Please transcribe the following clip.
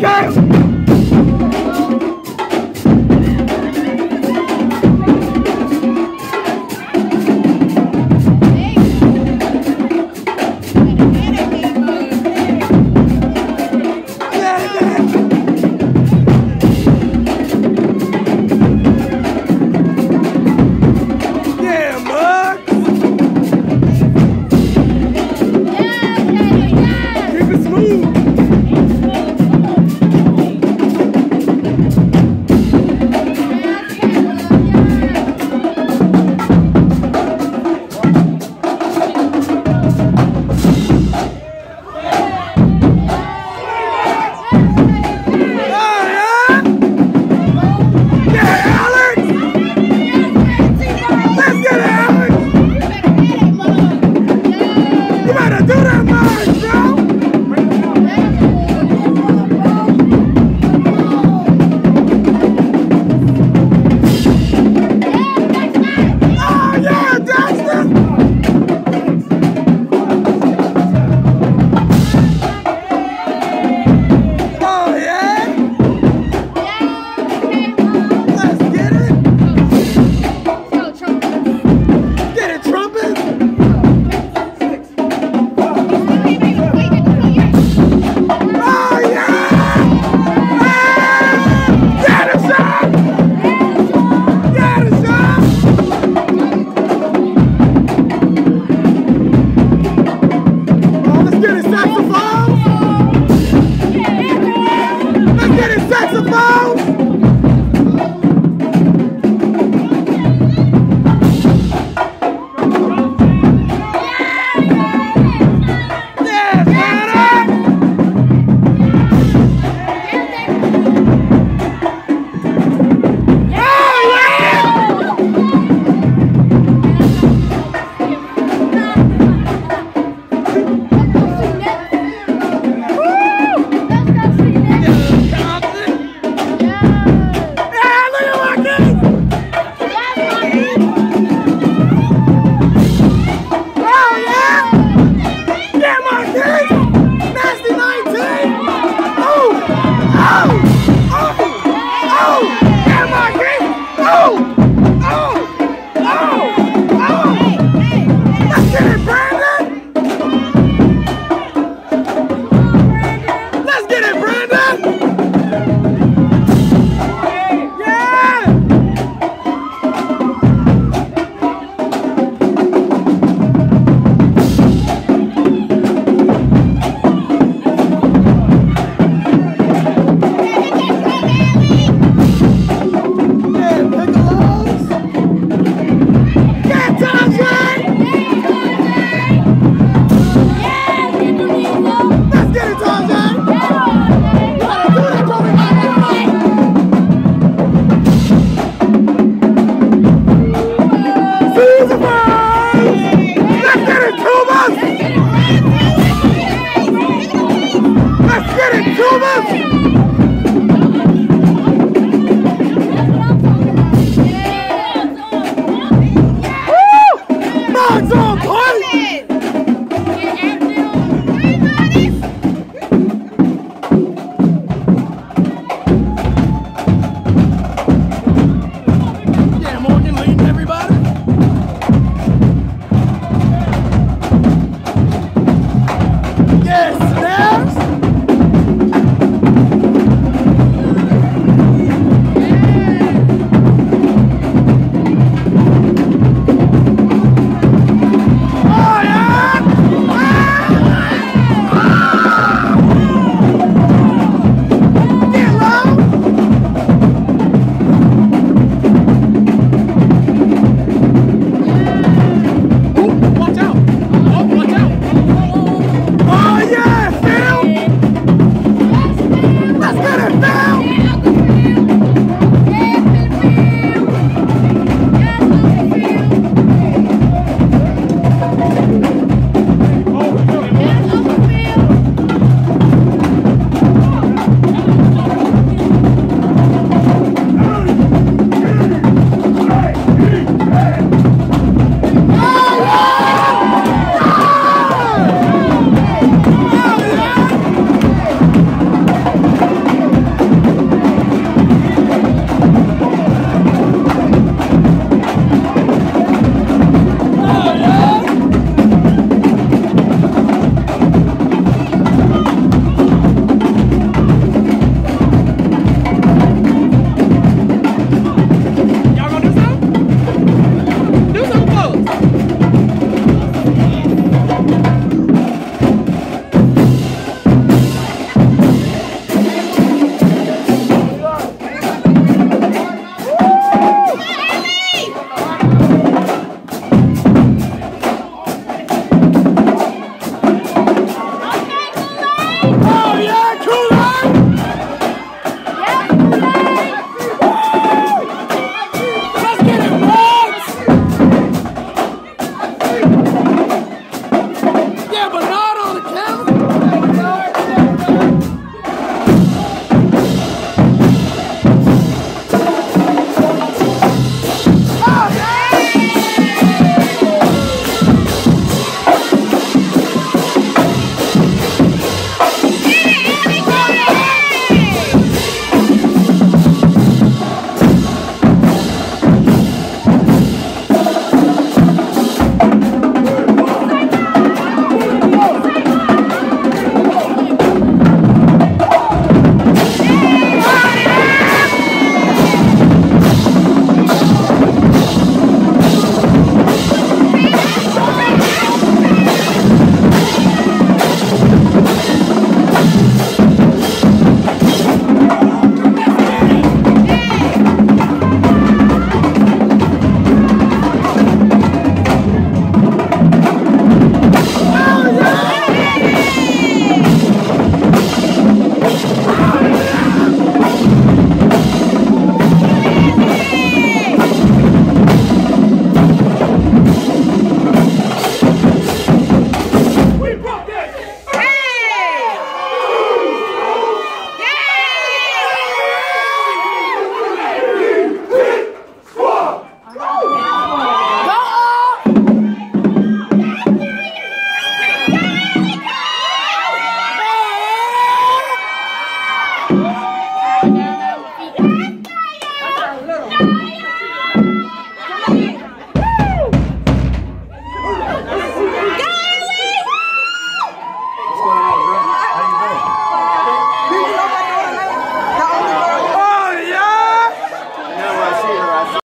America!